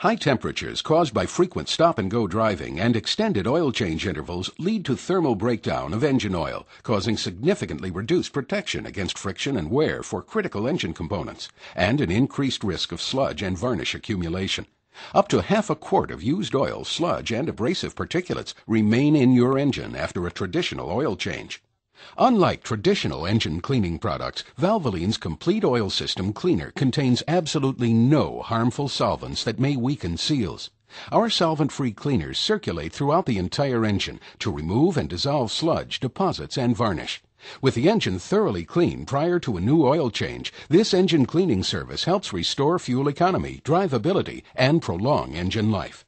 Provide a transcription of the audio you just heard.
High temperatures caused by frequent stop and go driving and extended oil change intervals lead to thermal breakdown of engine oil, causing significantly reduced protection against friction and wear for critical engine components, and an increased risk of sludge and varnish accumulation. Up to half a quart of used oil, sludge, and abrasive particulates remain in your engine after a traditional oil change. Unlike traditional engine cleaning products, Valvoline's complete oil system cleaner contains absolutely no harmful solvents that may weaken seals. Our solvent-free cleaners circulate throughout the entire engine to remove and dissolve sludge, deposits, and varnish. With the engine thoroughly clean prior to a new oil change, this engine cleaning service helps restore fuel economy, drivability, and prolong engine life.